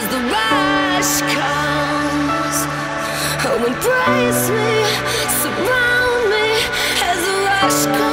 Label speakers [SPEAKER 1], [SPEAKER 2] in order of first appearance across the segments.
[SPEAKER 1] as the rush comes. Oh, embrace me, surround me as the rush comes.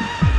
[SPEAKER 1] you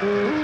[SPEAKER 2] Thank